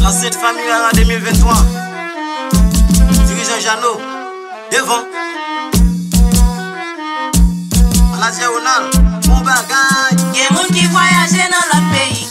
Tracé de famille en 2023. Dirigeant Jeannot, devant. À bagage. Il y a des gens qui voyagent dans le pays.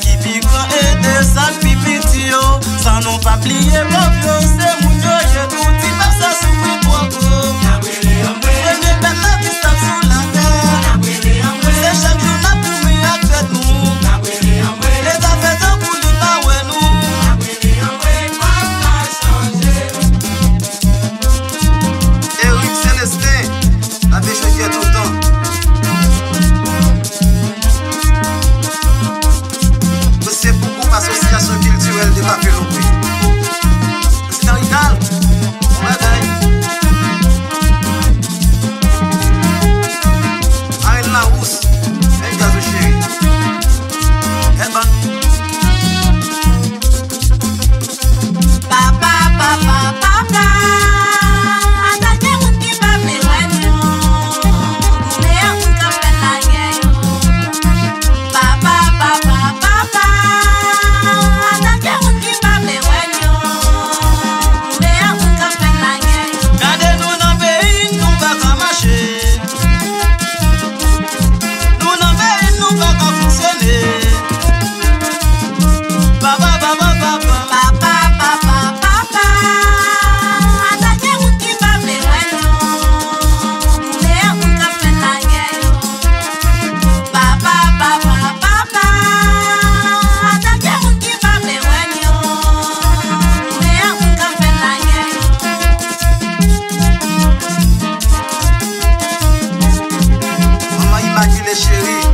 Kipi kwa e de salpipi tiyo San nou pa pliye wap bon, yo bon, Se moun yo ye touti pa sa se papá. chérie.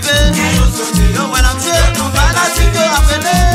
privé. Donc voilà, monsieur, voilà ce que apprenez.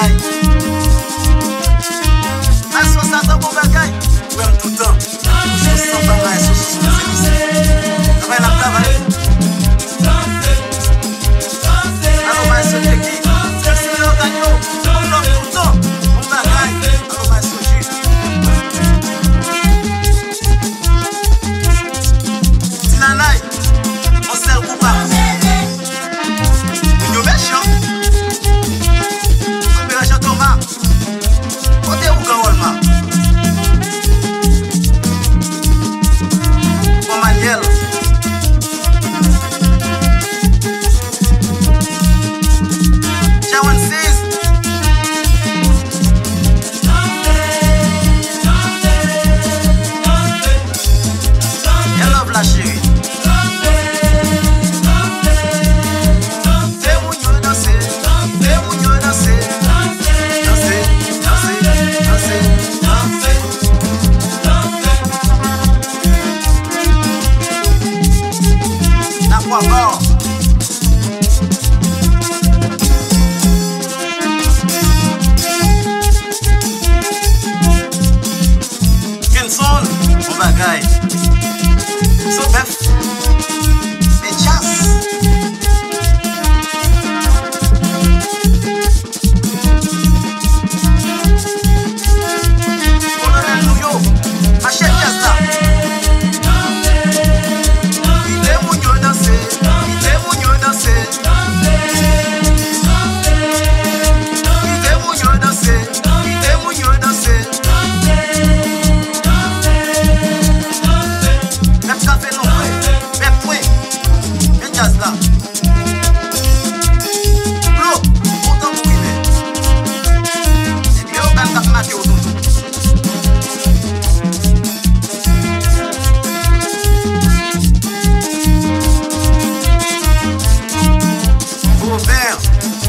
Kai. Asso sa sa boga Kai. Ou en tout temps. Sans pas la sauce. Après la travail. Alors, ma soeur, qui? Merci, Otagno. Ou en tout temps. Down.